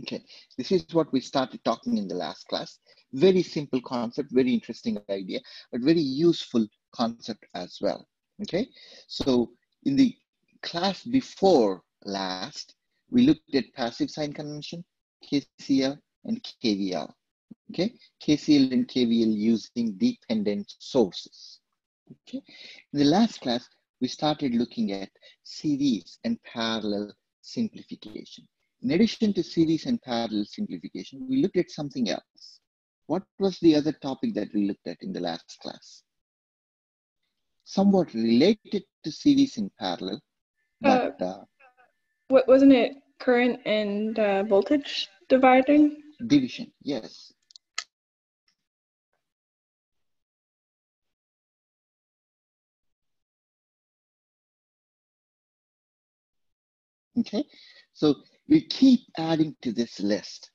Okay, this is what we started talking in the last class. Very simple concept, very interesting idea, but very useful concept as well. Okay, so in the class before last, we looked at passive sign convention, KCL, and KVL. Okay, KCL and KVL using dependent sources. Okay, in the last class, we started looking at series and parallel simplification. In addition to series and parallel simplification, we looked at something else. What was the other topic that we looked at in the last class? Somewhat related to series and parallel, but uh, uh, what wasn't it current and uh, voltage dividing? Division, yes. Okay, so we keep adding to this list.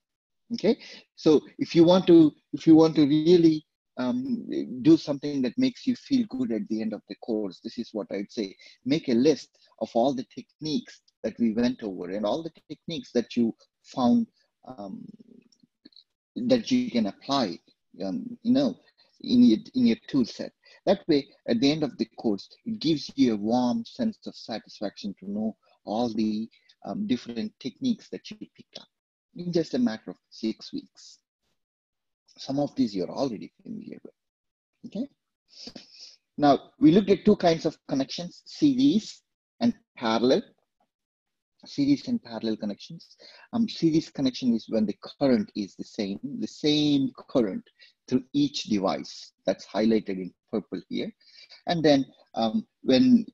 Okay, so if you want to, if you want to really um, do something that makes you feel good at the end of the course, this is what I'd say: make a list of all the techniques that we went over and all the techniques that you found um, that you can apply. Um, you know, in your in your tool set. That way, at the end of the course, it gives you a warm sense of satisfaction to know all the um, different techniques that you pick up in just a matter of six weeks. Some of these you're already familiar with, okay? Now, we looked at two kinds of connections, series and parallel. Series and parallel connections. Um, series connection is when the current is the same, the same current through each device that's highlighted in purple here. And then um, when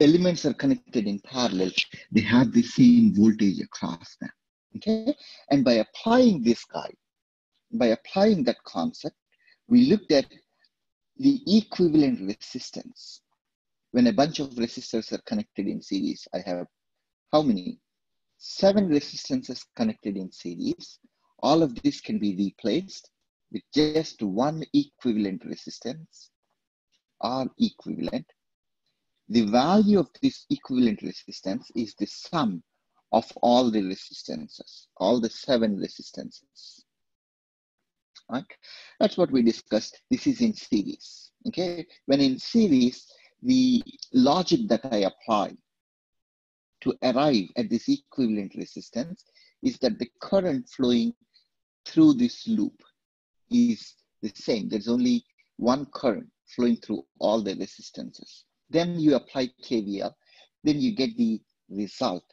elements are connected in parallel, they have the same voltage across them. Okay, and by applying this guide, by applying that concept, we looked at the equivalent resistance. When a bunch of resistors are connected in series, I have how many? Seven resistances connected in series. All of this can be replaced with just one equivalent resistance, R equivalent, the value of this equivalent resistance is the sum of all the resistances, all the seven resistances. Right? That's what we discussed. This is in series. Okay. When in series, the logic that I apply to arrive at this equivalent resistance is that the current flowing through this loop is the same. There's only one current flowing through all the resistances. Then you apply KVL, then you get the result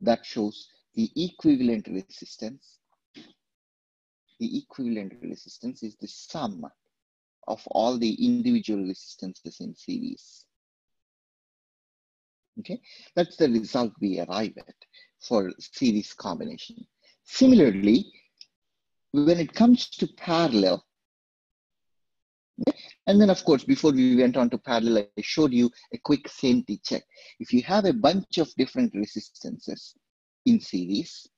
that shows the equivalent resistance. The equivalent resistance is the sum of all the individual resistances in series. Okay, that's the result we arrive at for series combination. Similarly, when it comes to parallel, and then, of course, before we went on to parallel, I showed you a quick sanity check. If you have a bunch of different resistances in series,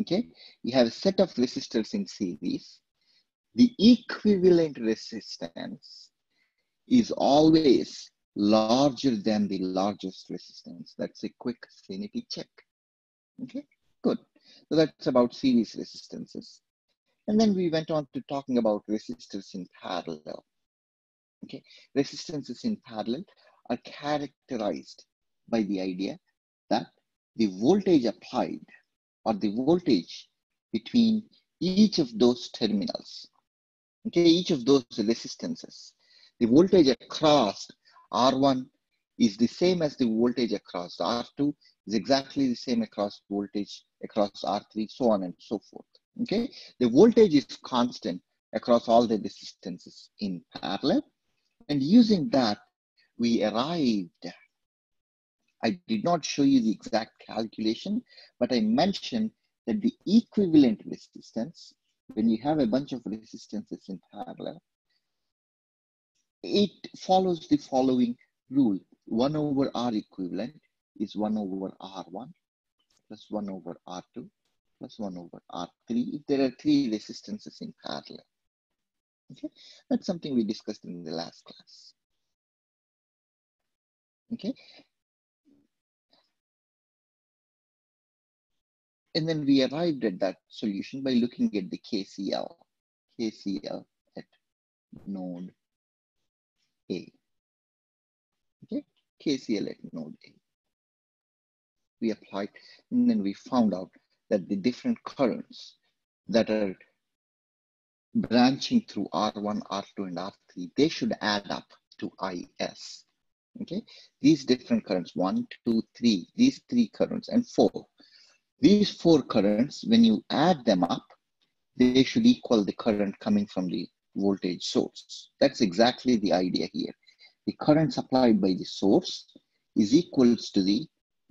okay, you have a set of resistors in series, the equivalent resistance is always larger than the largest resistance. That's a quick sanity check. Okay, good. So that's about series resistances. And then we went on to talking about resistors in parallel. Okay, resistances in parallel are characterized by the idea that the voltage applied or the voltage between each of those terminals, okay, each of those resistances, the voltage across R1 is the same as the voltage across R2, is exactly the same across voltage across R3, so on and so forth. Okay, the voltage is constant across all the resistances in parallel. And using that, we arrived. I did not show you the exact calculation, but I mentioned that the equivalent resistance, when you have a bunch of resistances in parallel, it follows the following rule. 1 over R equivalent is 1 over R1 plus 1 over R2 plus 1 over R3 if there are three resistances in parallel. Okay, that's something we discussed in the last class. Okay. and then we arrived at that solution by looking at the KCL, KCL at node A. Okay, KCL at node A. We applied, and then we found out that the different currents that are branching through R1, R2, and R3, they should add up to IS. Okay, these different currents, one, two, three, these three currents, and four. These four currents, when you add them up, they should equal the current coming from the voltage source. That's exactly the idea here. The current supplied by the source is equals to the,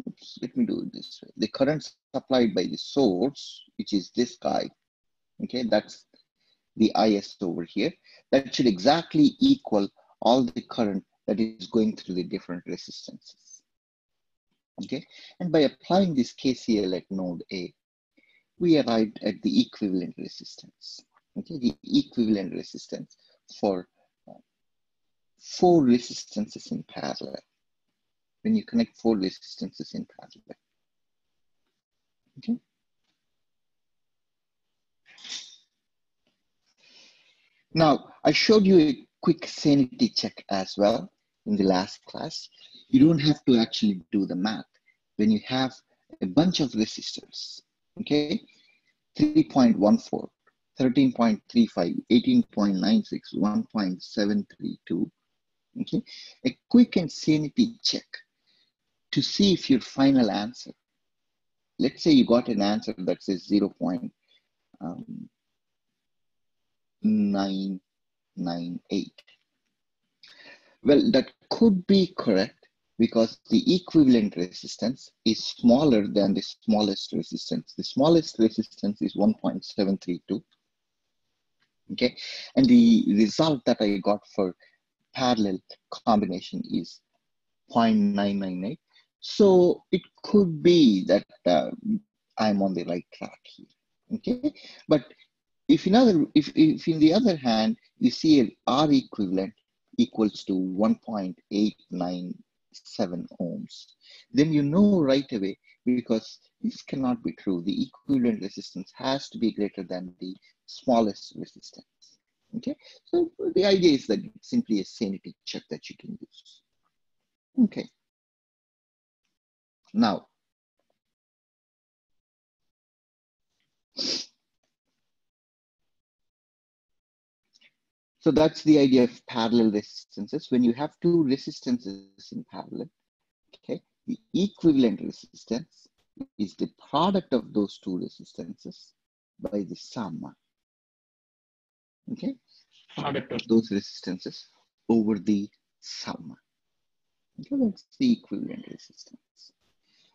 oops, let me do it this way. The current supplied by the source, which is this guy, okay, that's the IS over here, that should exactly equal all the current that is going through the different resistances. Okay, and by applying this KCL at node A, we arrived at the equivalent resistance. Okay, the equivalent resistance for uh, four resistances in parallel. When you connect four resistances in parallel. Okay. Now, I showed you a quick sanity check as well in the last class. You don't have to actually do the math. When you have a bunch of resistors, okay, 3.14, 13.35, 18.96, 1.732, okay, a quick and sanity check to see if your final answer, let's say you got an answer that says 0. Um, 998. Well, that could be correct because the equivalent resistance is smaller than the smallest resistance. The smallest resistance is 1.732. Okay, and the result that I got for parallel combination is 0.998. So it could be that uh, I'm on the right track here. Okay, but if in other, if, if in the other hand, you see an R equivalent equals to 1.897 ohms, then you know right away because this cannot be true. The equivalent resistance has to be greater than the smallest resistance. Okay, so the idea is that it's simply a sanity check that you can use. Okay. Now, So that's the idea of parallel resistances. When you have two resistances in parallel, okay, the equivalent resistance is the product of those two resistances by the sum. Okay, product of those resistances over the sum. Okay, that's the equivalent resistance.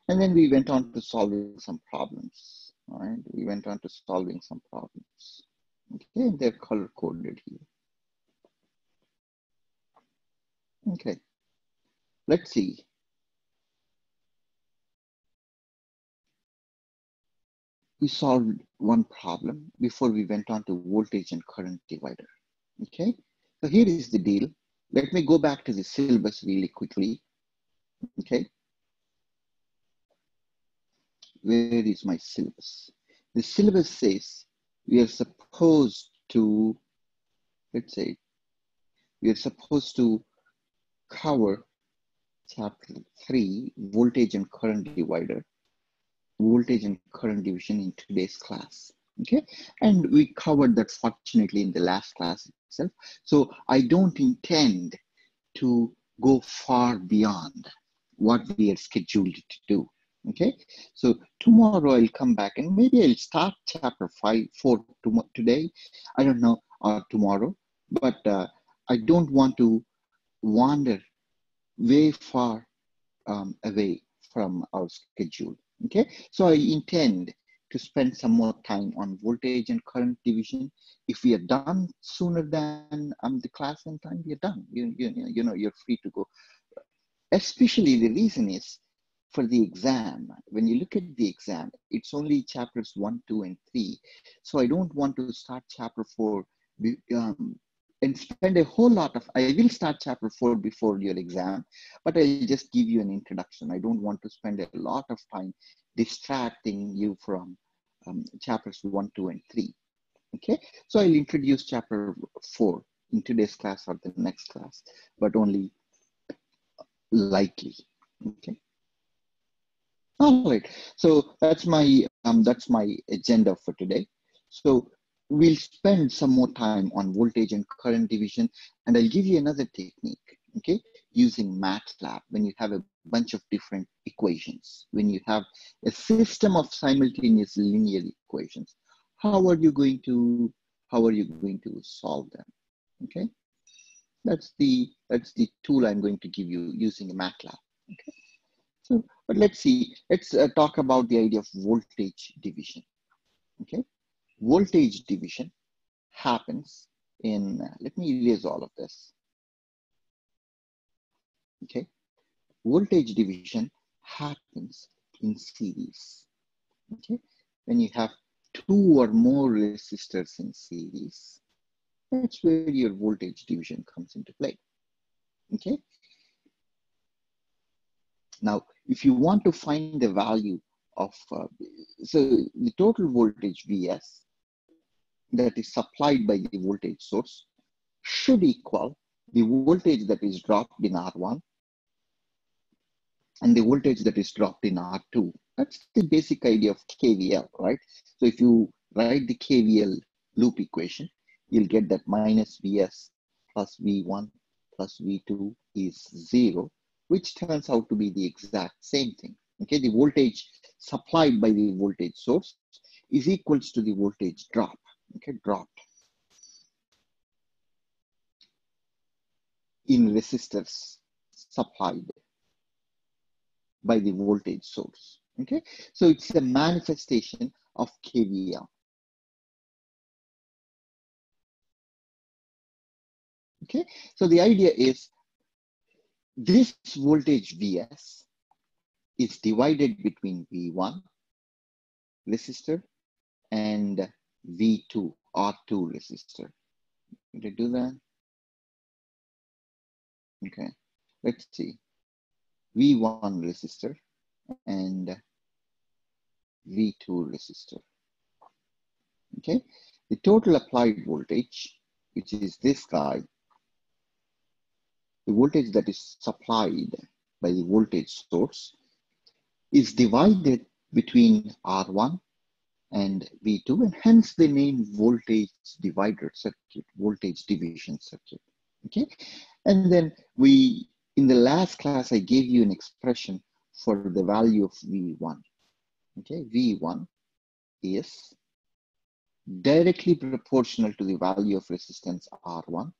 And then we went on to solving some problems. All right, we went on to solving some problems. Okay, they're color coded here. Okay, let's see. We solved one problem before we went on to voltage and current divider. Okay, so here is the deal. Let me go back to the syllabus really quickly. Okay, where is my syllabus? The syllabus says we are supposed to, let's say, we are supposed to cover chapter 3, voltage and current divider, voltage and current division in today's class. Okay, and we covered that fortunately in the last class itself. So I don't intend to go far beyond what we are scheduled to do. Okay, so tomorrow I'll come back and maybe I'll start chapter 5, 4 today. I don't know, or tomorrow, but uh, I don't want to wander way far um, away from our schedule. Okay, so I intend to spend some more time on voltage and current division. If we are done sooner than um, the class and time, we are done. You, you, you know, you're free to go. Especially the reason is for the exam. When you look at the exam, it's only chapters one, two, and three. So I don't want to start chapter four um, and spend a whole lot of, I will start chapter four before your exam, but I'll just give you an introduction. I don't want to spend a lot of time distracting you from um, chapters one, two, and three. Okay, so I'll introduce chapter four in today's class or the next class, but only likely. Okay. All right. So that's my um, that's my agenda for today. So we'll spend some more time on voltage and current division, and I'll give you another technique. Okay, using MATLAB when you have a bunch of different equations, when you have a system of simultaneous linear equations, how are you going to how are you going to solve them? Okay, that's the that's the tool I'm going to give you using MATLAB. Okay, so but let's see. Let's uh, talk about the idea of voltage division. Okay, voltage division happens in. Uh, let me erase all of this. Okay, voltage division happens in series. Okay, when you have two or more resistors in series, that's where your voltage division comes into play. Okay. Now, if you want to find the value of, uh, so the total voltage Vs that is supplied by the voltage source should equal the voltage that is dropped in R1 and the voltage that is dropped in R2. That's the basic idea of KVL, right? So if you write the KVL loop equation, you'll get that minus Vs plus V1 plus V2 is zero, which turns out to be the exact same thing. Okay, the voltage supplied by the voltage source is equals to the voltage drop, okay, dropped in resistors supplied by the voltage source. Okay, so it's a manifestation of KVL. Okay, so the idea is this voltage Vs is divided between V1 resistor and V2 R2 resistor. Did I do that? Okay, let's see. V1 resistor and V2 resistor. Okay, the total applied voltage, which is this guy, the voltage that is supplied by the voltage source is divided between R1 and V2 and hence the name voltage divider circuit, voltage division circuit, okay? And then we, in the last class, I gave you an expression for the value of V1, okay? V1 is directly proportional to the value of resistance R1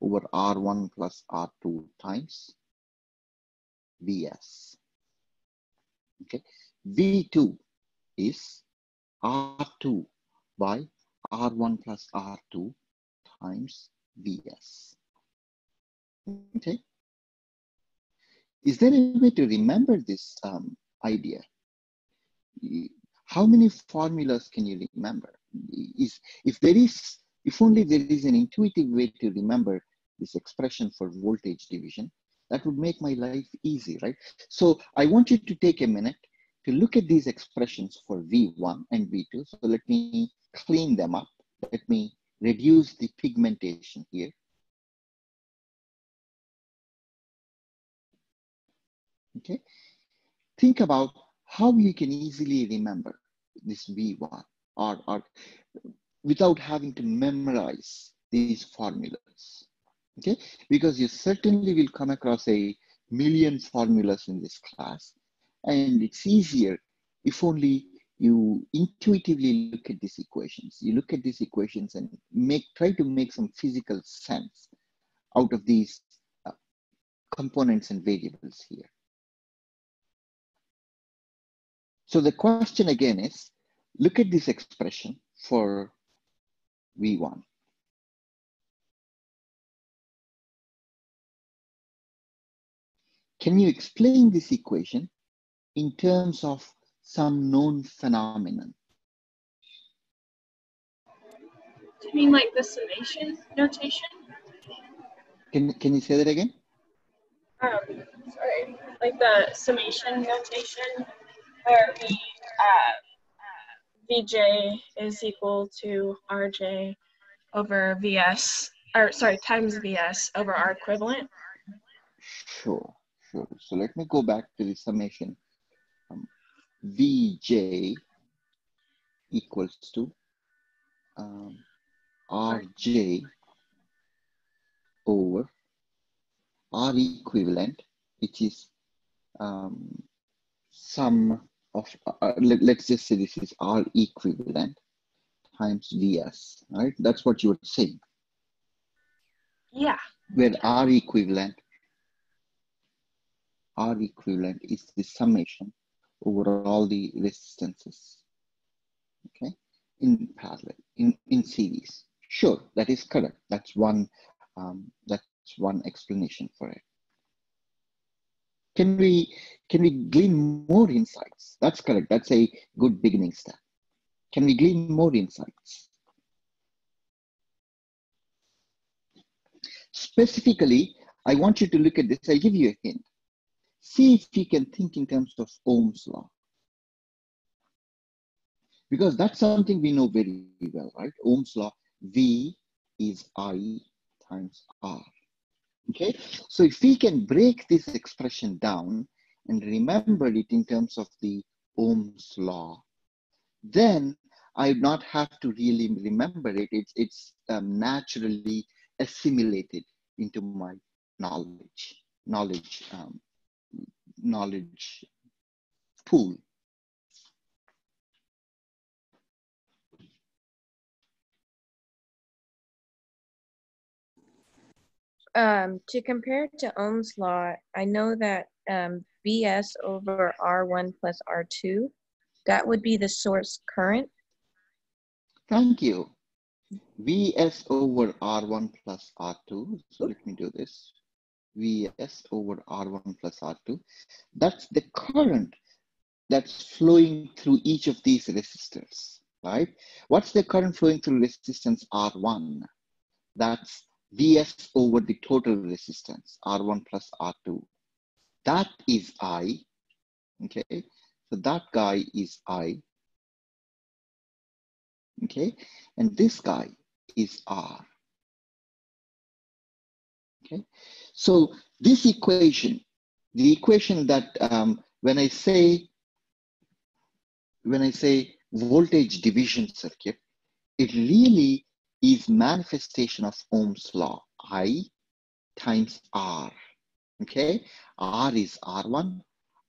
over R1 plus R2 times Vs. Okay, V2 is R2 by R1 plus R2 times Vs. Okay. Is there a way to remember this um, idea? How many formulas can you remember? Is if there is, if only there is an intuitive way to remember this expression for voltage division, that would make my life easy, right? So I want you to take a minute look at these expressions for V1 and V2. So let me clean them up. Let me reduce the pigmentation here. Okay, think about how you can easily remember this V1 or, or without having to memorize these formulas okay? Because you certainly will come across a million formulas in this class. And it's easier if only you intuitively look at these equations. You look at these equations and make try to make some physical sense out of these uh, components and variables here. So the question again is, look at this expression for V1. Can you explain this equation in terms of some known phenomenon? Do you mean like the summation notation? Can, can you say that again? Um, sorry, like the summation notation where we, uh, Vj is equal to Rj over Vs, or sorry, times Vs over R equivalent. Sure, sure. So let me go back to the summation. Vj equals to um, Rj over R equivalent, which is um, sum of, uh, let, us just say this is R equivalent times Vs, right? That's what you were saying. Yeah. Where R equivalent, R equivalent is the summation over all the resistances, okay, in parallel, in, in series. Sure, that is correct. That's one, um, that's one explanation for it. Can we, can we glean more insights? That's correct. That's a good beginning step. Can we glean more insights? Specifically, I want you to look at this. I'll give you a hint. See if you can think in terms of Ohm's law. Because that's something we know very well, right? Ohm's law, V is I times R. Okay, so if we can break this expression down and remember it in terms of the Ohm's law, then I would not have to really remember it. It's, it's um, naturally assimilated into my knowledge, knowledge, um, knowledge pool. Um, to compare to Ohm's law, I know that um, Vs over R1 plus R2, that would be the source current. Thank you. Vs over R1 plus R2. So let me do this. Vs over R1 plus R2. That's the current that's flowing through each of these resistors, right? What's the current flowing through resistance R1? That's Vs over the total resistance, R1 plus R2. That is I, okay? So that guy is I, okay? And this guy is R, okay? So this equation, the equation that um, when I say, when I say voltage division circuit, it really is manifestation of Ohm's law, I times R, okay? R is R1,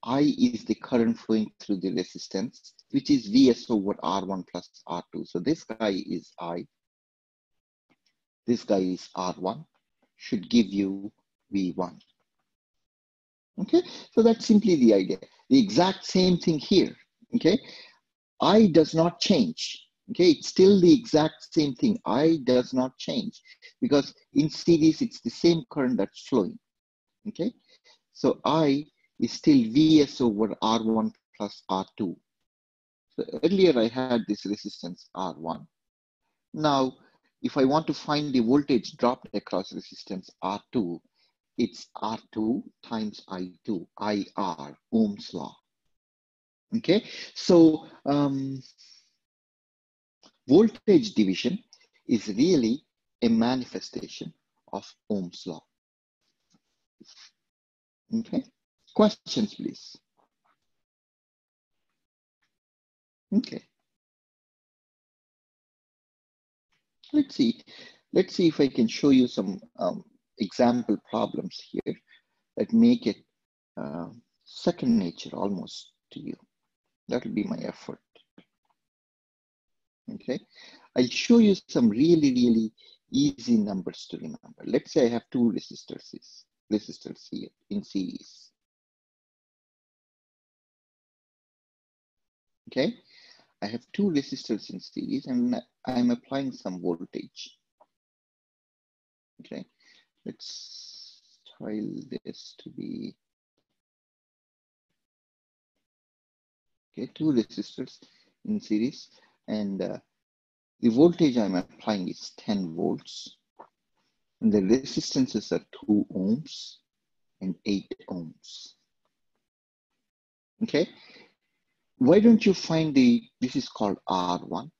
I is the current flowing through the resistance, which is Vs over R1 plus R2. So this guy is I, this guy is R1, should give you V1. Okay, so that's simply the idea. The exact same thing here, okay? I does not change. Okay, it's still the exact same thing. I does not change because in series, it's the same current that's flowing. Okay, so I is still Vs over R1 plus R2. So earlier I had this resistance R1. Now, if I want to find the voltage dropped across resistance R2, it's R2 times I2, IR, Ohm's law. Okay, so um, voltage division is really a manifestation of Ohm's law. Okay, questions, please. Okay. Let's see. Let's see if I can show you some um, example problems here that make it uh, second nature almost to you. That will be my effort okay? I'll show you some really, really easy numbers to remember. Let's say I have two resistors, resistors here in series. Okay, I have two resistors in series and I'm applying some voltage. Okay, let's tile this to be, okay, two resistors in series and uh, the voltage I'm applying is 10 volts. And the resistances are 2 ohms and 8 ohms. Okay, why don't you find the, this is called R1,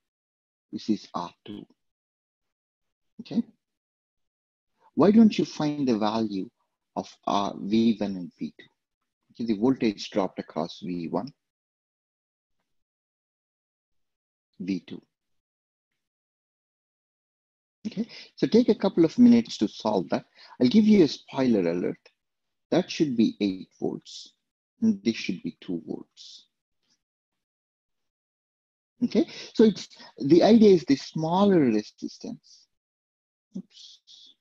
this is R2. Okay, why don't you find the value of R, V1 and V2? Okay, the voltage dropped across V1, V2. Okay, so take a couple of minutes to solve that. I'll give you a spoiler alert. That should be 8 volts, and this should be 2 volts. Okay, so it's the idea is the smaller resistance. Oops.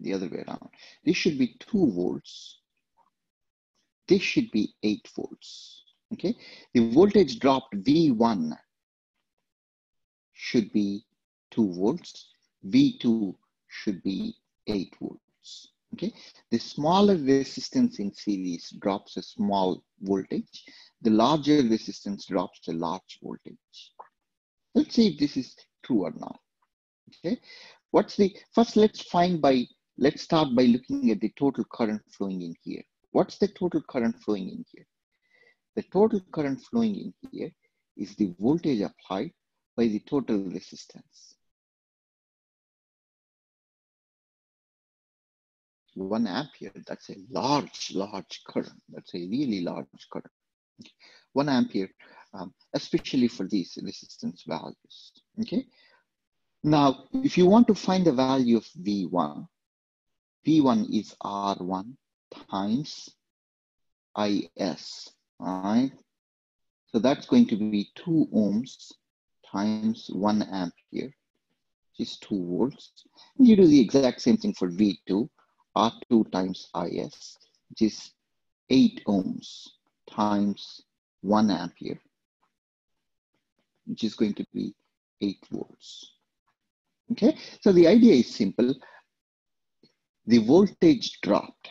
The other way around. This should be 2 volts. This should be 8 volts. Okay, the voltage dropped V1 should be 2 volts. V2 should be 8 volts. Okay, the smaller resistance in series drops a small voltage. The larger resistance drops a large voltage. Let's see if this is true or not. Okay, what's the first? Let's find by let's start by looking at the total current flowing in here. What's the total current flowing in here? The total current flowing in here is the voltage applied by the total resistance. One ampere, that's a large, large current. That's a really large current. One ampere, um, especially for these resistance values, okay? Now, if you want to find the value of V1, V1 is R1 times IS, all right? So that's going to be two ohms times one ampere, which is two volts. And you do the exact same thing for V2, R2 times IS, which is eight ohms times one ampere, which is going to be eight volts. Okay, so the idea is simple. The voltage dropped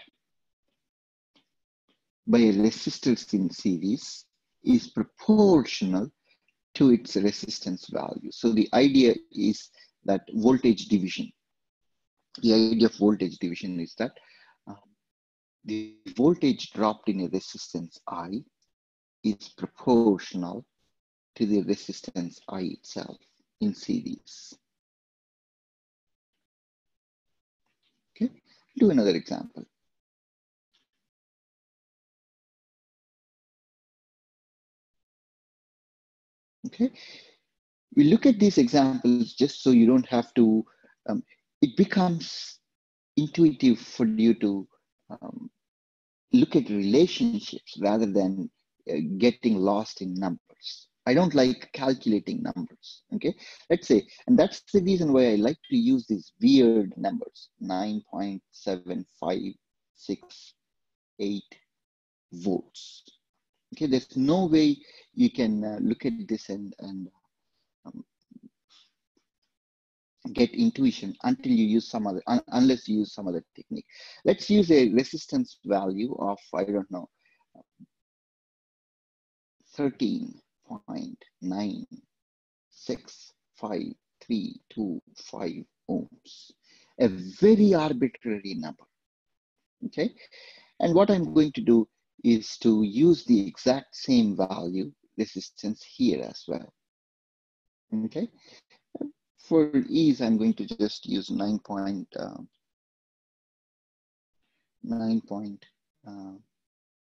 by a resistance in series is proportional to its resistance value. So the idea is that voltage division, the idea of voltage division is that the voltage dropped in a resistance I is proportional to the resistance I itself in series. Okay, do another example. Okay, we look at these examples just so you don't have to, um, it becomes intuitive for you to um, look at relationships rather than uh, getting lost in numbers. I don't like calculating numbers, okay? Let's say, and that's the reason why I like to use these weird numbers, 9.7568 volts. Okay, there's no way you can uh, look at this and, and um, get intuition until you use some other, un unless you use some other technique. Let's use a resistance value of, I don't know, 13.96532 ohms, a very arbitrary number, okay? And what I'm going to do is to use the exact same value resistance here as well, okay? For ease, I'm going to just use 9 point, uh, 9 point, uh,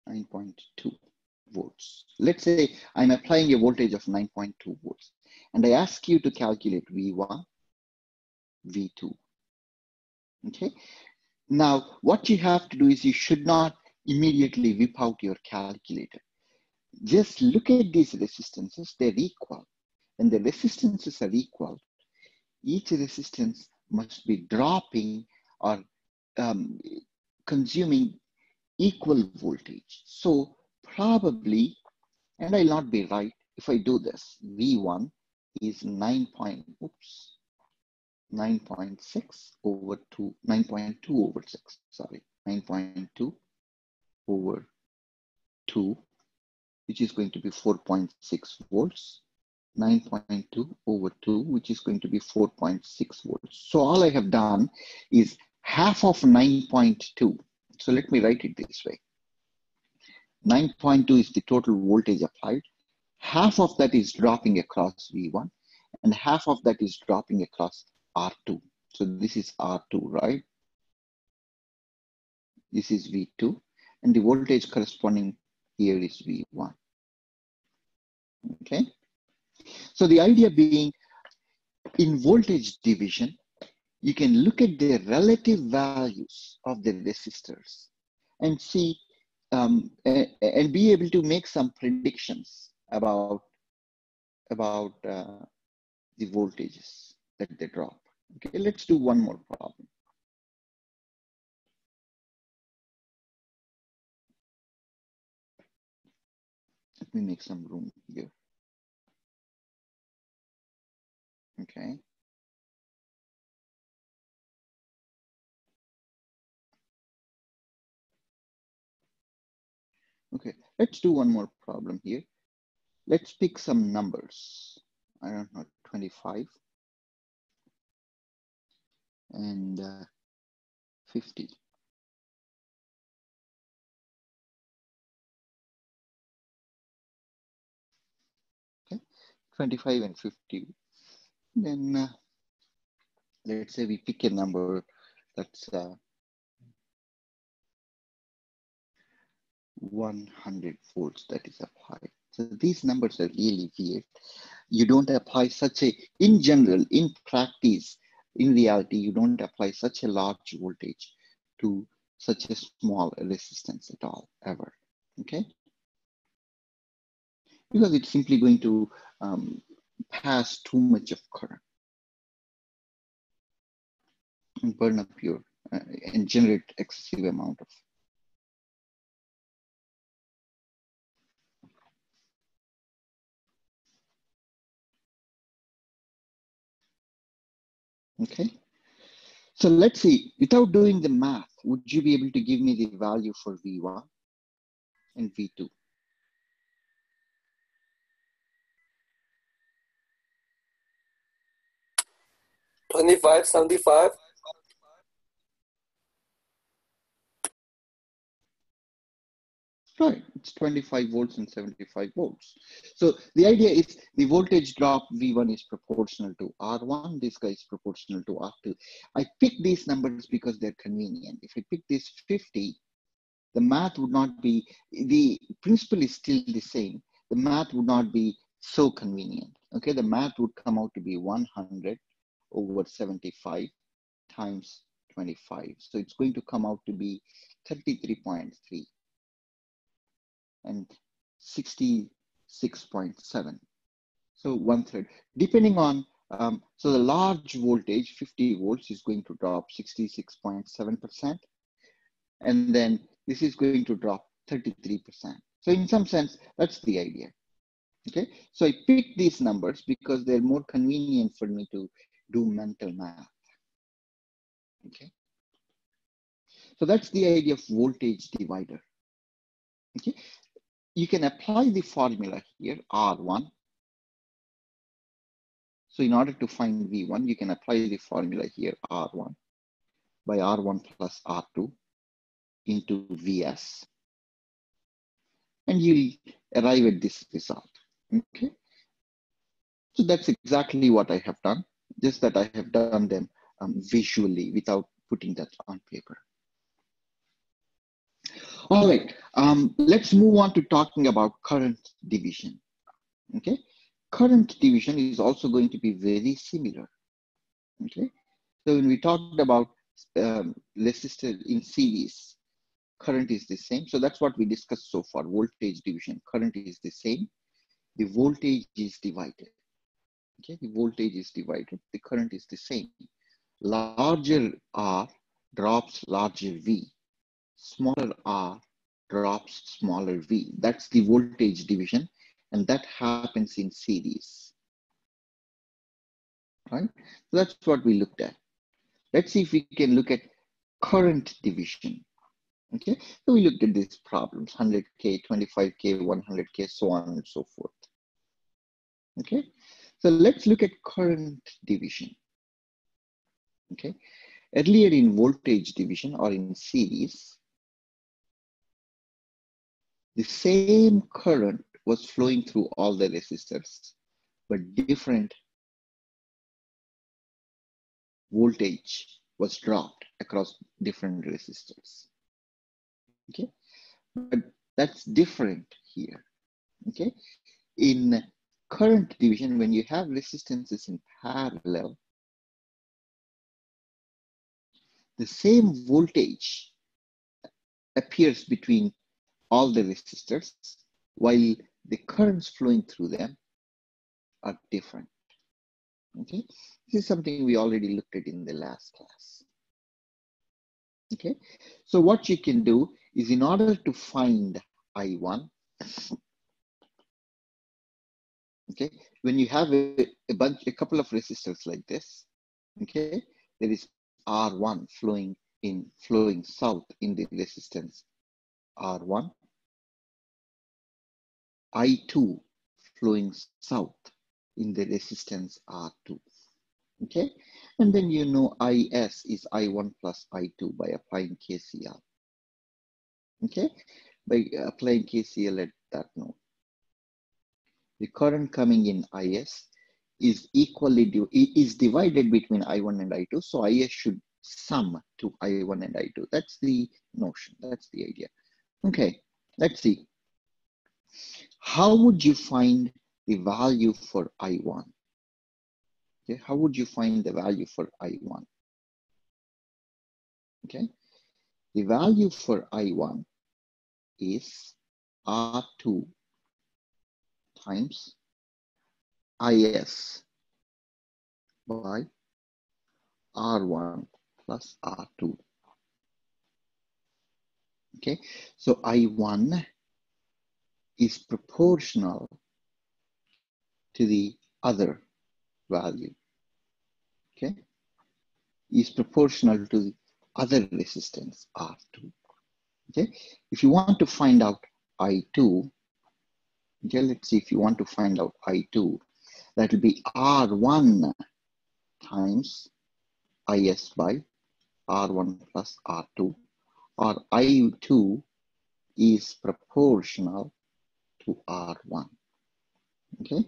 9.2 volts. Let's say I'm applying a voltage of 9.2 volts and I ask you to calculate V1, V2. Okay. Now, what you have to do is you should not immediately whip out your calculator. Just look at these resistances, they're equal. When the resistances are equal, each resistance must be dropping or um, consuming equal voltage. So probably, and I'll not be right if I do this, V1 is 9 point, oops, 9.6 over 2, 9.2 over 6, sorry, 9.2 over 2, which is going to be 4.6 volts. 9.2 over 2, which is going to be 4.6 volts. So all I have done is half of 9.2. So let me write it this way. 9.2 is the total voltage applied. Half of that is dropping across V1 and half of that is dropping across R2. So this is R2, right? This is V2 and the voltage corresponding here is V1. Okay. So the idea being in voltage division, you can look at the relative values of the resistors and see um, and be able to make some predictions about about uh, the voltages that they drop. Okay, let's do one more problem. Let me make some room here. Okay. Okay, let's do one more problem here. Let's pick some numbers. I don't know, 25 and uh, 50. Okay, 25 and 50. Then uh, let's say we pick a number that's uh, 100 volts that is applied. So these numbers are really weird. You don't apply such a, in general, in practice, in reality, you don't apply such a large voltage to such a small resistance at all, ever, okay? Because it's simply going to um, pass too much of current and burn up your, uh, and generate excessive amount of Okay. So let's see, without doing the math, would you be able to give me the value for V1 and V2? Twenty-five seventy-five. Right, it's 25 volts and 75 volts. So the idea is the voltage drop V1 is proportional to R1, this guy is proportional to R2. I pick these numbers because they're convenient. If I pick this 50, the math would not be, the principle is still the same. The math would not be so convenient. Okay, the math would come out to be 100 over 75 times 25. So it's going to come out to be 33.3 and 66.7. So one third, depending on, um, so the large voltage, 50 volts is going to drop 66.7%. And then this is going to drop 33%. So in some sense, that's the idea. Okay, so I picked these numbers because they're more convenient for me to do mental math. Okay, so that's the idea of voltage divider. Okay, you can apply the formula here, R1. So in order to find V1, you can apply the formula here, R1 by R1 plus R2 into Vs. And you'll arrive at this result, okay? So that's exactly what I have done, just that I have done them um, visually without putting that on paper. All right, um, let's move on to talking about current division. Okay, current division is also going to be very similar. Okay, so when we talked about um, in series, current is the same. So that's what we discussed so far. Voltage division, current is the same. The voltage is divided. Okay, the voltage is divided. The current is the same. Larger R drops larger V smaller r drops smaller v. That's the voltage division, and that happens in series. Right? So that's what we looked at. Let's see if we can look at current division. Okay, so we looked at these problems 100K, 25K, 100K, so on and so forth. Okay, so let's look at current division. Okay, earlier in voltage division or in series, the same current was flowing through all the resistors, but different voltage was dropped across different resistors. Okay, but that's different here. Okay, in current division, when you have resistances in parallel, the same voltage appears between all the resistors while the currents flowing through them are different. Okay, this is something we already looked at in the last class. Okay, so what you can do is in order to find I1, okay, when you have a, a bunch, a couple of resistors like this, okay, there is R1 flowing in, flowing south in the resistance R1, I2 flowing south in the resistance R2. Okay, and then you know IS is I1 plus I2 by applying KCL. Okay, by applying KCL at that node. The current coming in IS is equally is divided between I1 and I2, so IS should sum to I1 and I2. That's the notion. That's the idea. Okay, let's see. How would you find the value for I1? Okay, how would you find the value for I1? Okay, the value for I1 is R2 times IS by R1 plus R2. Okay, so I1 is proportional to the other value. Okay, is proportional to the other resistance R2. Okay, if you want to find out I2, okay, let's see if you want to find out I2, that will be R1 times IS by R1 plus R2, or I2 is proportional to R1. Okay.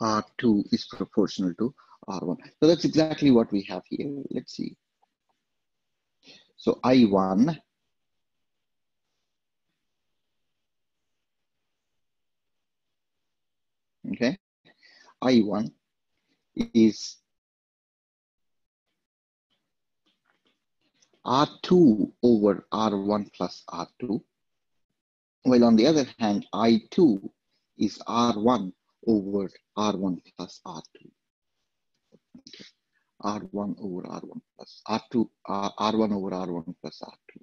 R2 is proportional to R1. So that's exactly what we have here. Let's see. So I1 okay, I1 is R2 over R1 plus R2 while on the other hand, I2 is R1 over R1 plus R2. R1 over R1 plus R2, uh, R1 over R1 plus R2.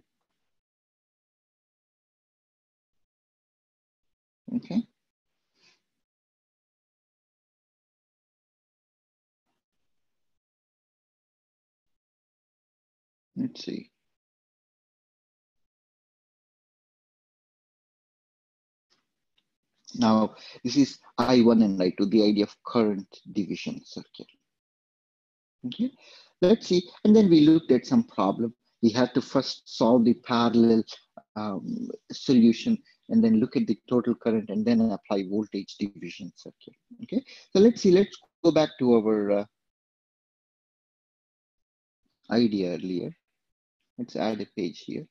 Okay. Let's see. Now, this is I1 and I2, the idea of current division circuit. Okay, let's see. And then we looked at some problem. We had to first solve the parallel um, solution and then look at the total current and then apply voltage division circuit. Okay, so let's see, let's go back to our uh, idea earlier. Let's add a page here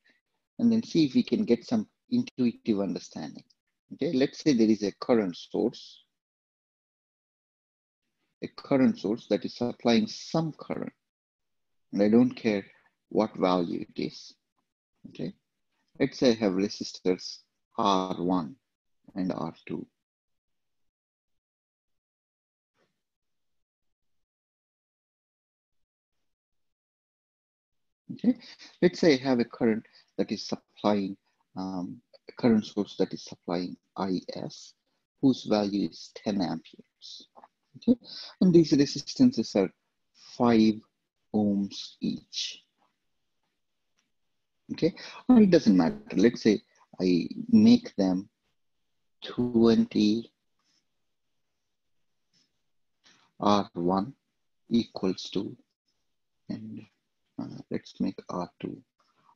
and then see if we can get some intuitive understanding. Okay, let's say there is a current source, a current source that is supplying some current, and I don't care what value it is. Okay, let's say I have resistors R1 and R2. Okay, let's say I have a current that is supplying um, current source that is supplying IS, whose value is 10 amperes. Okay, and these resistances are 5 ohms each. Okay, it doesn't matter. Let's say I make them 20 R1 equals to, and let's make R2.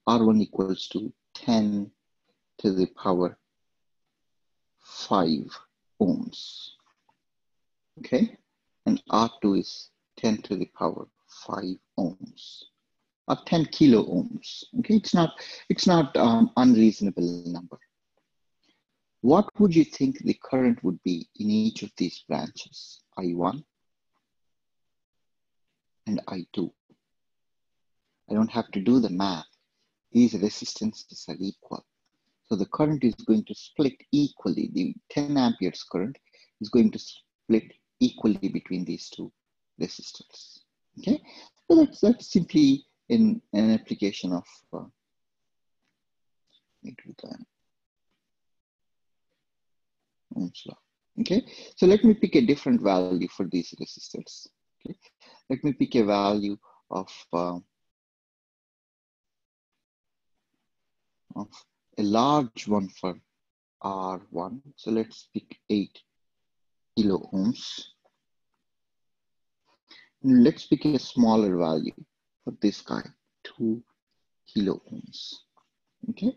R1 equals to 10 to the power 5 ohms. Okay, and R2 is 10 to the power 5 ohms or 10 kilo ohms. Okay, it's not it's not um, unreasonable number. What would you think the current would be in each of these branches? I1 and I2. I don't have to do the math. These resistances are equal. So the current is going to split equally. The 10 amperes current is going to split equally between these two resistors. Okay, so that's, that's simply in an application of uh, Ohm's law. Okay, so let me pick a different value for these resistors. Okay, let me pick a value of uh, a large one for R1. So let's pick 8 kilo ohms. Let's pick a smaller value for this guy, 2 kilo ohms. Okay,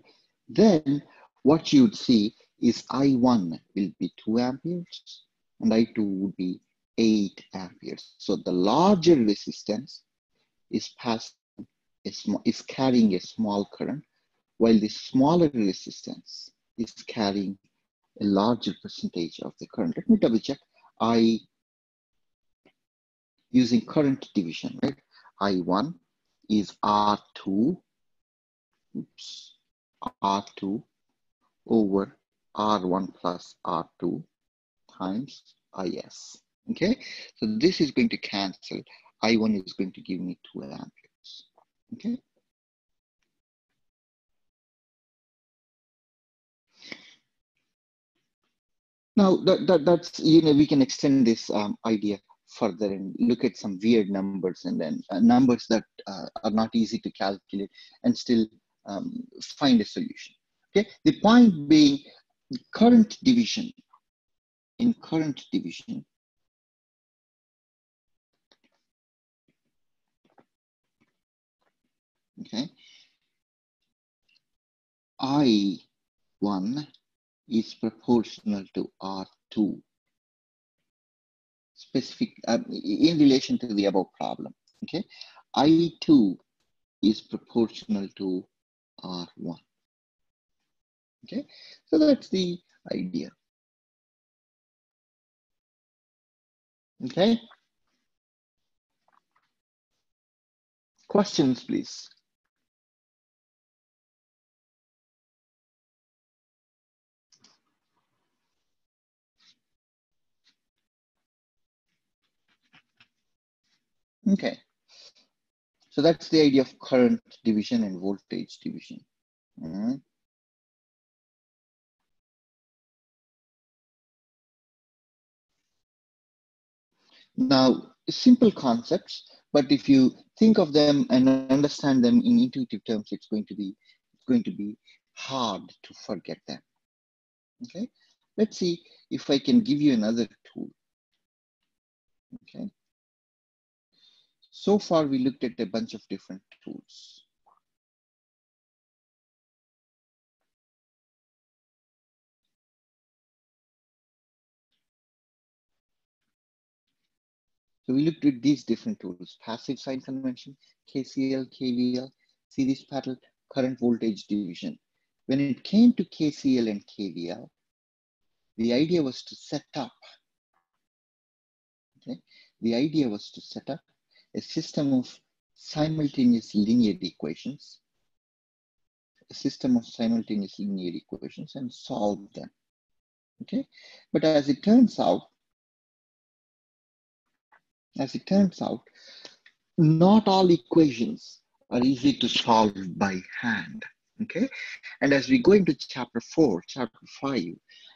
then what you'd see is I1 will be 2 amperes and I2 would be 8 amperes. So the larger resistance is passing is carrying a small current, while the smaller resistance is carrying a larger percentage of the current. Let me double check. I using current division, right? I1 is R2, oops, R2 over R1 plus R2 times IS. Okay, so this is going to cancel. I1 is going to give me 2 amperes. Okay. Now that, that that's you know we can extend this um, idea further and look at some weird numbers and then uh, numbers that uh, are not easy to calculate and still um, find a solution. Okay, the point being current division. In current division, okay, I1 is proportional to R2 specific uh, in relation to the above problem. Okay, I2 is proportional to R1. Okay, so that's the idea. Okay. Questions, please. Okay. So that's the idea of current division and voltage division. Right. Now, simple concepts, but if you think of them and understand them in intuitive terms, it's going to be it's going to be hard to forget them. Okay, let's see if I can give you another tool. Okay. So far, we looked at a bunch of different tools. So we looked at these different tools, passive sign convention, KCL, KVL, series pattern, current voltage division. When it came to KCL and KVL, the idea was to set up, okay? The idea was to set up a system of simultaneous linear equations, a system of simultaneous linear equations and solve them, okay? But as it turns out, as it turns out, not all equations are easy to solve by hand. Okay. And as we go into chapter four, chapter five,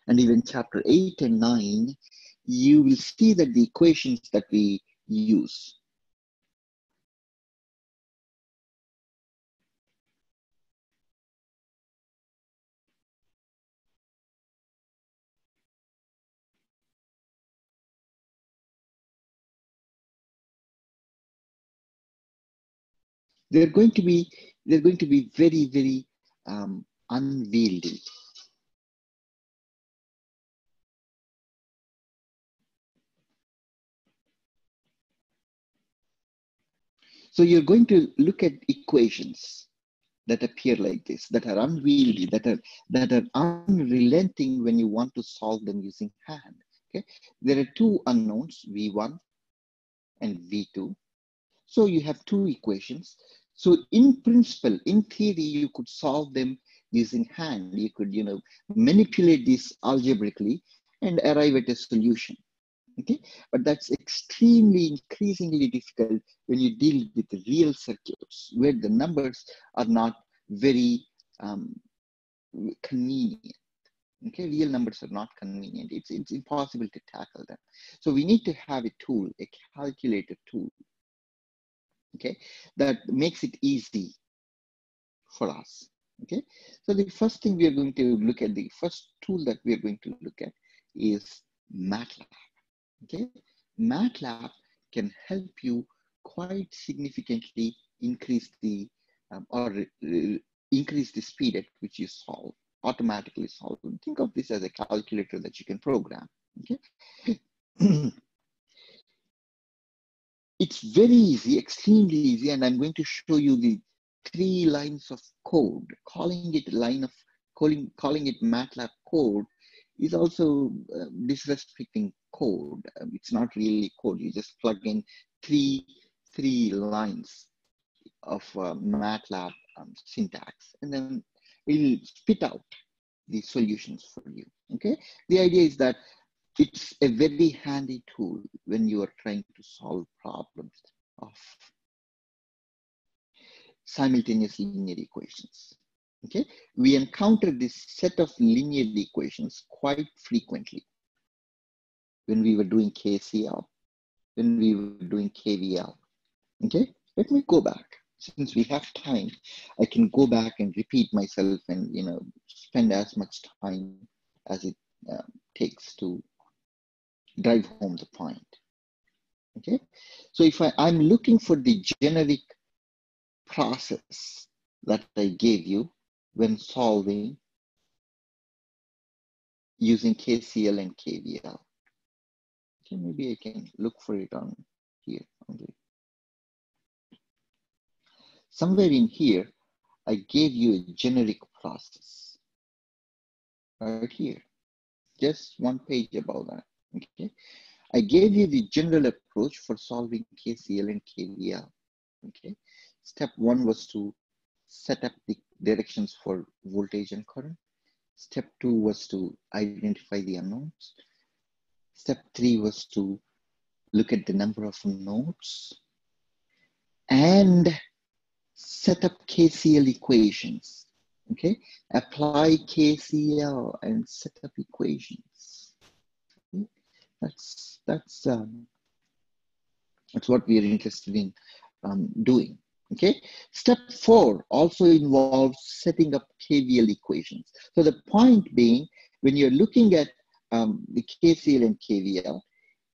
and even chapter eight and nine, you will see that the equations that we use they're going to be they're going to be very very um, unwieldy. So you're going to look at equations that appear like this, that are unwieldy, that are that are unrelenting when you want to solve them using hand. Okay, there are two unknowns, v1 and v2. So you have two equations. So in principle, in theory, you could solve them using hand. You could, you know, manipulate this algebraically and arrive at a solution. Okay, but that's extremely increasingly difficult when you deal with real circuits where the numbers are not very um, convenient. Okay, real numbers are not convenient. It's, it's impossible to tackle them. So we need to have a tool, a calculator tool, okay, that makes it easy for us. Okay, so the first thing we are going to look at, the first tool that we are going to look at is MATLAB. Okay, MATLAB can help you quite significantly increase the um, or uh, increase the speed at which you solve, automatically solve. Think of this as a calculator that you can program. Okay. it's very easy, extremely easy, and I'm going to show you the three lines of code. Calling it line of calling calling it MATLAB code is also uh, disrespecting code. Um, it's not really code. You just plug in three three lines of uh, MATLAB um, syntax, and then it'll spit out the solutions for you. Okay. The idea is that it's a very handy tool when you are trying to solve problems of simultaneous linear equations. Okay, we encounter this set of linear equations quite frequently when we were doing KCL, when we were doing KVL. Okay, let me go back. Since we have time, I can go back and repeat myself and you know spend as much time as it uh, takes to drive home the point. Okay, so if I, I'm looking for the generic process that I gave you when solving using KCL and KVL. Okay, maybe I can look for it on here. Somewhere in here, I gave you a generic process. Right here, just one page about that, okay? I gave you the general approach for solving KCL and KVL, okay? Step one was to set up the directions for voltage and current. Step two was to identify the unknowns. Step three was to look at the number of nodes and set up KCL equations. Okay, apply KCL and set up equations. That's that's um, that's what we are interested in um, doing. Okay, step four also involves setting up KVL equations. So the point being, when you're looking at um, the KCL and KVL,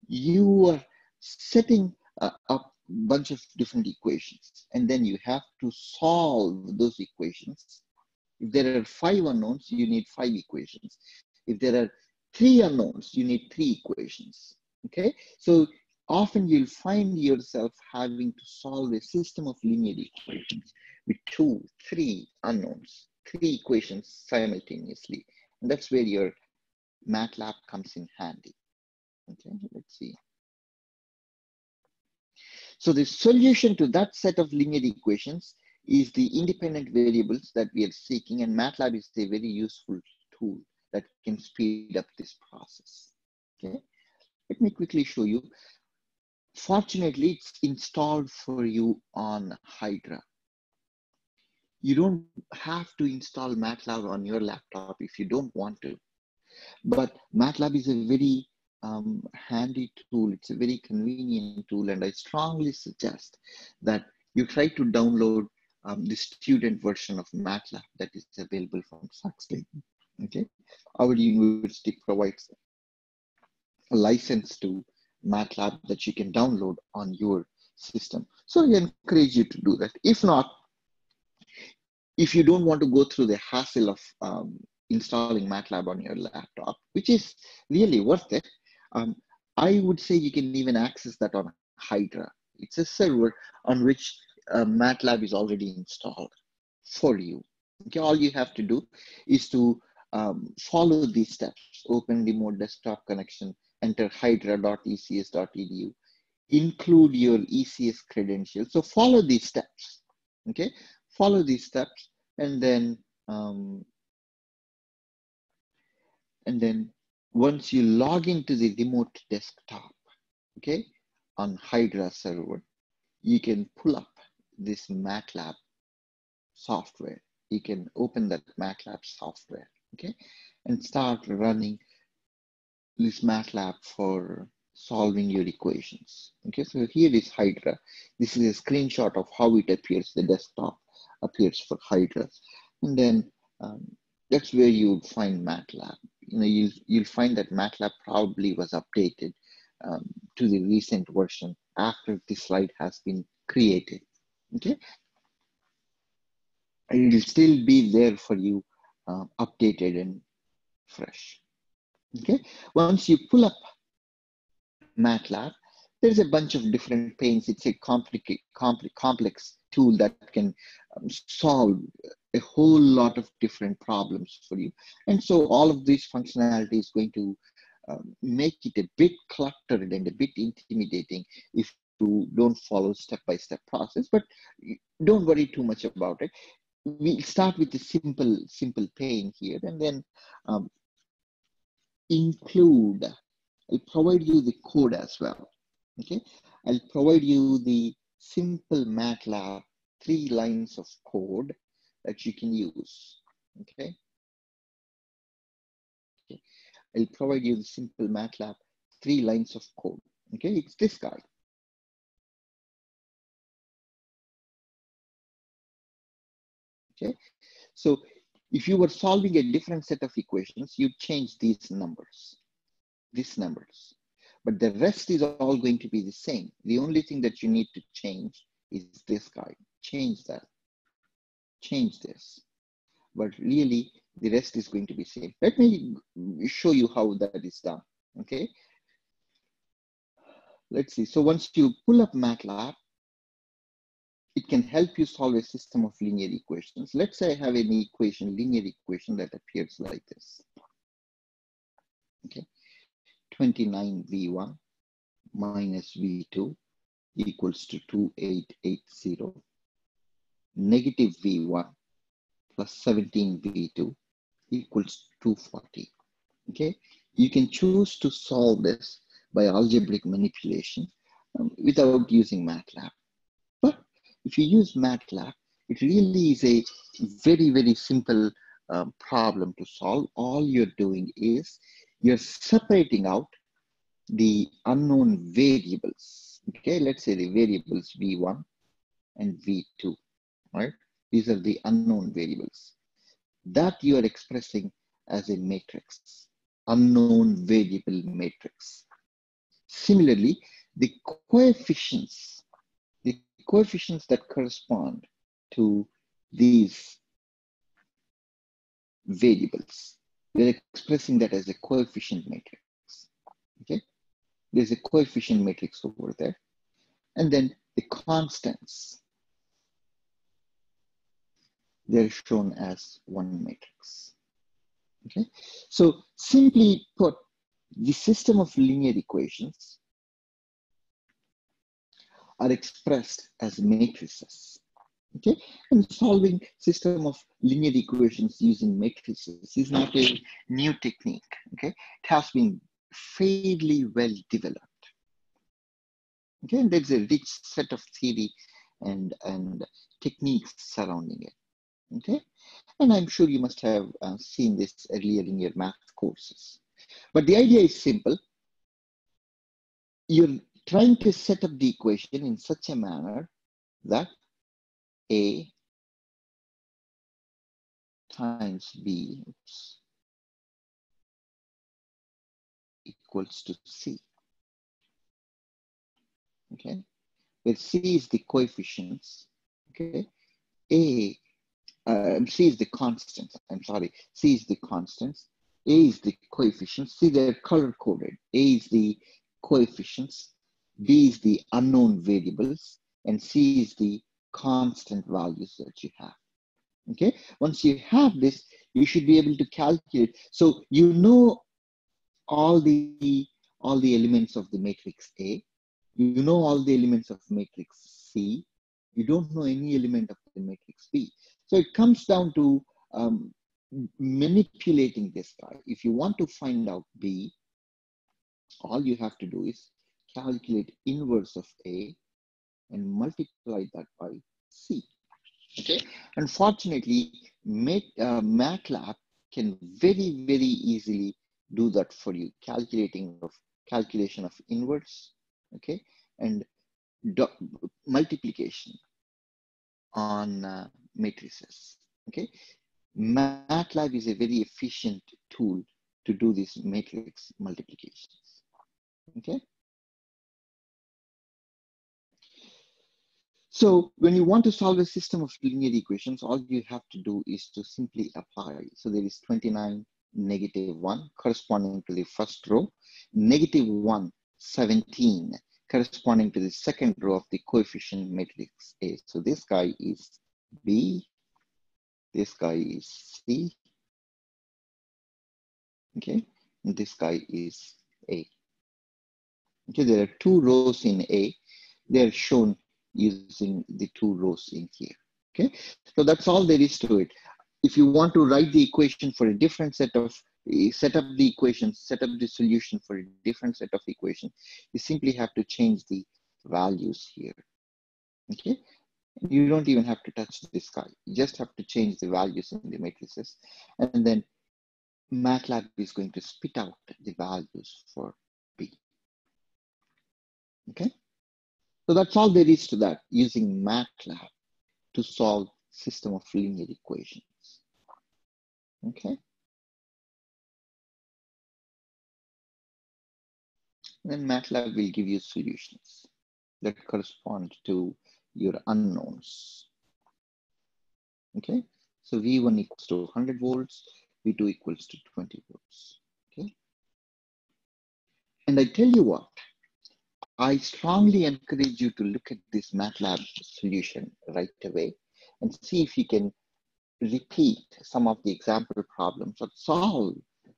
you are setting uh, up a bunch of different equations, and then you have to solve those equations. If there are five unknowns, you need five equations. If there are three unknowns, you need three equations. Okay, so often you'll find yourself having to solve a system of linear equations with two, three unknowns, three equations simultaneously. And that's where your MATLAB comes in handy. Okay, let's see. So the solution to that set of linear equations is the independent variables that we are seeking and MATLAB is a very useful tool that can speed up this process. Okay, let me quickly show you Fortunately, it's installed for you on Hydra. You don't have to install MATLAB on your laptop if you don't want to. But MATLAB is a very um, handy tool. It's a very convenient tool. And I strongly suggest that you try to download um, the student version of MATLAB that is available from Saxley. Okay, our university provides a license to MATLAB that you can download on your system. So I encourage you to do that. If not, if you don't want to go through the hassle of um, installing MATLAB on your laptop, which is really worth it, um, I would say you can even access that on Hydra. It's a server on which uh, MATLAB is already installed for you. Okay, all you have to do is to um, follow these steps. Open remote desktop connection, enter hydra.ecs.edu, include your ECS credentials. So follow these steps. Okay, follow these steps, and then um, and then once you log into the remote desktop, okay, on Hydra server, you can pull up this MATLAB software. You can open that MATLAB software, okay, and start running this MATLAB for solving your equations. Okay, so here is Hydra. This is a screenshot of how it appears, the desktop appears for Hydra. And then um, that's where you'll find MATLAB. You know, you'll, you'll find that MATLAB probably was updated um, to the recent version after this slide has been created. Okay, and it'll still be there for you, uh, updated and fresh. Okay, once you pull up MATLAB, there's a bunch of different panes. It's a complicated, complex tool that can um, solve a whole lot of different problems for you. And so all of this functionality is going to um, make it a bit cluttered and a bit intimidating if you don't follow step-by-step process, but don't worry too much about it. We'll start with the simple, simple pane here and then um, include, I'll provide you the code as well, okay? I'll provide you the simple MATLAB, three lines of code that you can use, okay? okay. I'll provide you the simple MATLAB, three lines of code, okay? It's this guy. Okay, so if you were solving a different set of equations, you change these numbers, these numbers. But the rest is all going to be the same. The only thing that you need to change is this guy. Change that. Change this. But really, the rest is going to be same. Let me show you how that is done. Okay. Let's see. So once you pull up MATLAB, it can help you solve a system of linear equations. Let's say I have an equation, linear equation that appears like this. Okay, 29v1 minus v2 equals to 2880. Negative v1 plus 17v2 equals 240. Okay, you can choose to solve this by algebraic manipulation um, without using MATLAB if you use MATLAB, it really is a very, very simple um, problem to solve. All you're doing is you're separating out the unknown variables. Okay, let's say the variables V1 and V2, right? These are the unknown variables that you are expressing as a matrix, unknown variable matrix. Similarly, the coefficients coefficients that correspond to these variables. We're expressing that as a coefficient matrix. Okay, there's a coefficient matrix over there. And then the constants, they're shown as one matrix. Okay, so simply put, the system of linear equations are expressed as matrices. Okay, and solving system of linear equations using matrices is not a new technique. Okay, it has been fairly well developed. Okay, and there's a rich set of theory and and techniques surrounding it. Okay, and I'm sure you must have uh, seen this earlier in your math courses. But the idea is simple. You're trying to set up the equation in such a manner that A times B oops, equals to C. Okay, where C is the coefficients, okay? A, uh, C is the constants, I'm sorry, C is the constants, A is the coefficients, see they're color coded. A is the coefficients, B is the unknown variables, and C is the constant values that you have. Okay, once you have this, you should be able to calculate. So you know all the all the elements of the matrix A, you know all the elements of matrix C, you don't know any element of the matrix B. So it comes down to um, manipulating this guy. If you want to find out B, all you have to do is calculate inverse of A and multiply that by C. Okay. Unfortunately, uh, MATLAB can very, very easily do that for you, calculating of calculation of inverse, okay, and multiplication on uh, matrices, okay. MATLAB is a very efficient tool to do these matrix multiplications, okay. So when you want to solve a system of linear equations, all you have to do is to simply apply. So there is 29, negative 1 corresponding to the first row, negative 1, 17 corresponding to the second row of the coefficient matrix A. So this guy is B, this guy is C, okay, and this guy is A. Okay, there are two rows in A. They are shown using the two rows in here. Okay, so that's all there is to it. If you want to write the equation for a different set of eh, set up the equation, set up the solution for a different set of equation, you simply have to change the values here. Okay, you don't even have to touch this guy. You just have to change the values in the matrices, and then MATLAB is going to spit out the values for B. Okay. So that's all there is to that, using MATLAB to solve system of linear equations. Okay. Then MATLAB will give you solutions that correspond to your unknowns. Okay, so V1 equals to 100 volts, V2 equals to 20 volts. Okay, and I tell you what, I strongly encourage you to look at this MATLAB solution right away and see if you can repeat some of the example problems or solve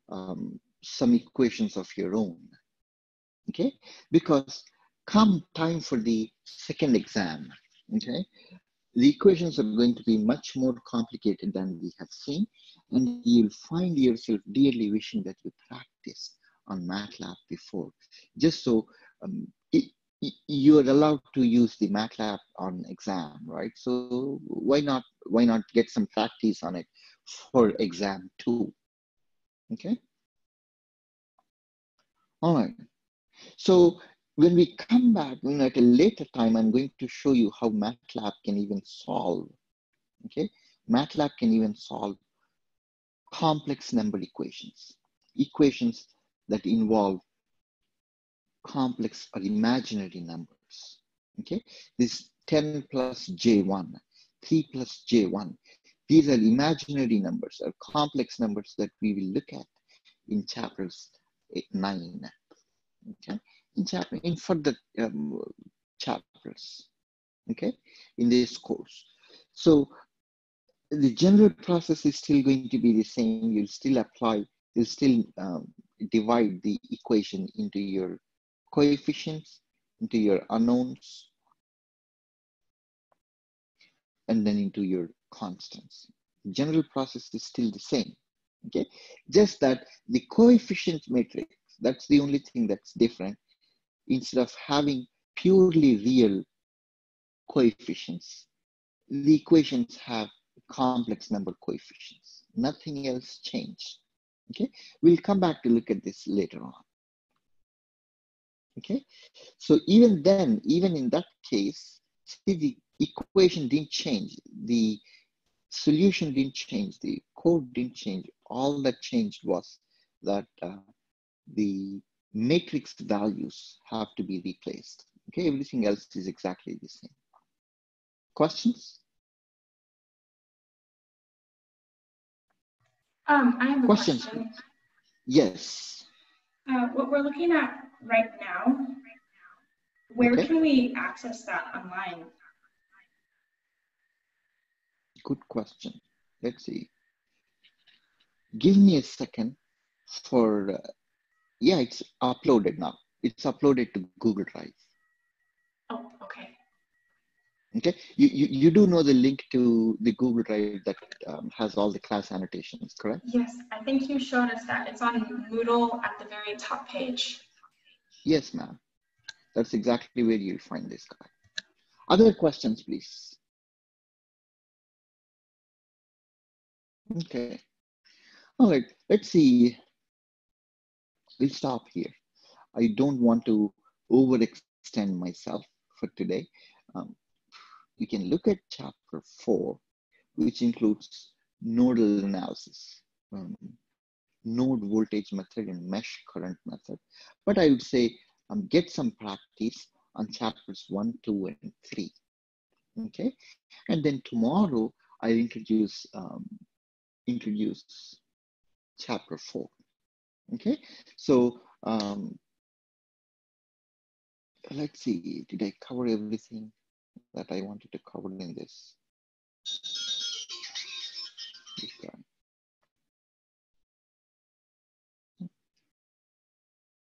um, some equations of your own. Okay, because come time for the second exam, okay, the equations are going to be much more complicated than we have seen, and you'll find yourself dearly wishing that you practiced on MATLAB before, just so um, you are allowed to use the MATLAB on exam, right? So why not why not get some practice on it for exam two? Okay. All right. So when we come back you know, at a later time, I'm going to show you how MATLAB can even solve. Okay, MATLAB can even solve complex number equations, equations that involve complex or imaginary numbers. Okay, this 10 plus j1, 3 plus j1, these are imaginary numbers or complex numbers that we will look at in chapters eight, 9. Okay, in chapter in further um, chapters. Okay, in this course. So the general process is still going to be the same. You'll still apply, you'll still um, divide the equation into your coefficients into your unknowns and then into your constants. The general process is still the same, okay? Just that the coefficient matrix, that's the only thing that's different. Instead of having purely real coefficients, the equations have complex number coefficients. Nothing else changed, okay? We'll come back to look at this later on. Okay, so even then, even in that case, see the equation didn't change, the solution didn't change, the code didn't change. All that changed was that uh, the matrix values have to be replaced. Okay, everything else is exactly the same. Questions? Um, I have a Questions? question. Yes. Uh, what we're looking at right now, where Okay. can we access that online? Good question. Let's see. Give me a second for, uh, yeah, it's uploaded now. It's uploaded to Google Drive. Oh, okay. Okay, you, you, you do know the link to the Google Drive that um, has all the class annotations, correct? Yes, I think you showed us that. It's on Moodle at the very top page. Yes, ma'am. That's exactly where you'll find this guy. Other questions, please. Okay. All right, let's see. We'll stop here. I don't want to overextend myself for today. Um, we can look at chapter four, which includes nodal analysis, um, node voltage method and mesh current method. But I would say um, get some practice on chapters one, two, and three. Okay, and then tomorrow I'll introduce um, introduce chapter four. Okay, so um, let's see, did I cover everything that I wanted to cover in this?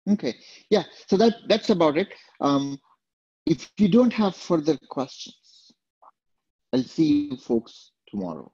Okay, yeah, so that, that's about it. Um, if you don't have further questions, I'll see you folks tomorrow.